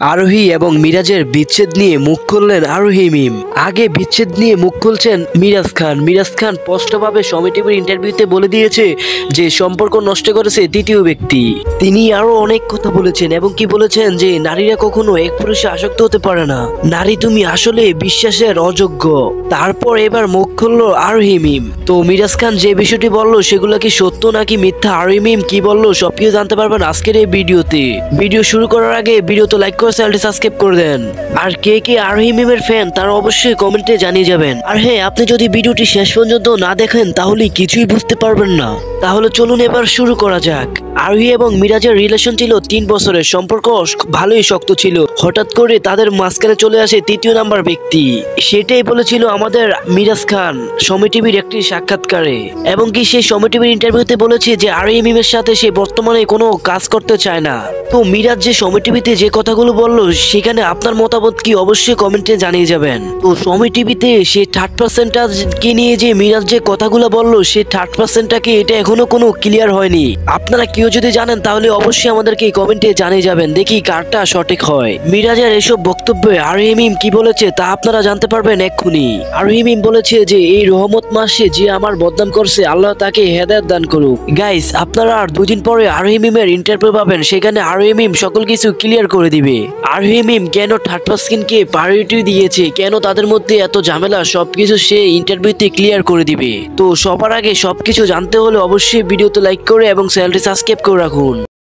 আরোহী এবং মিরাজের বিচ্ছেদ নিয়ে মুখ খুললেন আরোহী মিম। আগে বিচ্ছেদ নিয়ে মুখ খুলছেন মিরাজ খান। মিরাজ খান স্পষ্টভাবে সমি টিভির ইন্টারভিউতে বলে দিয়েছে যে সম্পর্ক নষ্ট করেছে তৃতীয় ব্যক্তি। তিনি আরও অনেক কথা বলেছেন এবং কি বলেছেন যে নারীরা কখনো এক পুরুষে আসক্ত হতে পারে না। নারী তুমি আসলে বিশ্বাসের অযোগ্য। তারপর এবার মুখ খুললো আরোহী মিম। তো মিরাজ খান যে বিষয়টি বলল, সেগুলো কি সত্য নাকি মিথ্যা? আরোহী মিম কি বলল সবকিছু জানতে পারবেন আজকের এই ভিডিওতে। ভিডিও শুরু করার আগে ভিডিওতে লাইক করে চ্যানেলটি সাবস্ক্রাইব করে দেন। আর কে কে আরোহী মিমের ফ্যান তারা অবশ্যই কমেন্টে জানিয়ে যাবেন। আর হ্যাঁ আপনি যদি ভিডিওটি শেষ পর্যন্ত না দেখেন, তাহলে কিছুই বুঝতে পারবেন না। তাহলে চলুন এবার শুরু করা যাক। আরোহী এবং মিরাজের রিলেশন ছিল তিন বছরের সম্পর্ক ভালোই শক্ত ছিল। হঠাৎ করে তাদের মাঝখানে চলে আসে তৃতীয় নাম্বার ব্যক্তি। সেটাই বলেছিল আমাদের মিরাজ খান সমি টিভির একটি সাক্ষাৎকারে। এবং কি সেই সমি টিভির ইন্টারভিউতে বলেছে যে আরোহী মিমের সাথে সে বর্তমানে কোনো কাজ করতে চায় না। তো মিরাজ যে সমি টিভিতে যে কথাগুলো বলল, সেখানে আপনার মতামত কি অবশ্যই কমেন্টে জানিয়ে যাবেন। তো সমি টিভিতে সে থার্ড পার্সেন্টকে নিয়ে যে মিরাজ যে কথাগুলো বলল, সে থার্ড পার্সেন্টটাকে এটা এখনও কোনো ক্লিয়ার হয়নি। আপনারা কেউ যদি জানেন, তাহলে অবশ্যই আমাদেরকে কমেন্টে জানিয়ে যাবেন, দেখি কারটা সঠিক হয়। মিরাজের এসব বক্তব্যে আর হিমিম কি বলেছে, তা আপনারা জানতে পারবেন এক্ষুনি। আর হিমিম বলেছে যে, এই রহমত মাসে যে আমার বদনাম করছে, আল্লাহ তাকে হেদায়ত দান করুক। গাইস, আপনারা আর দুদিন পরে আর হিমিমের ইন্টারভিউ পাবেন, সেখানে আর হিমিম সকল কিছু ক্লিয়ার করে দিবে। আর হিমিম কেন থার্ড পার্সনকে প্রায়োরিটি দিয়েছে? কেন তাদের মধ্যে এত ঝামেলা? সবকিছু সে ইন্টারভিউতে ক্লিয়ার করে দিবে। তো সবার আগে সবকিছু জানতে হলে অবশ্যই ভিডিওতে লাইক করে এবং চ্যানেলটি সাবস্ক্রাইব করে রাখুন।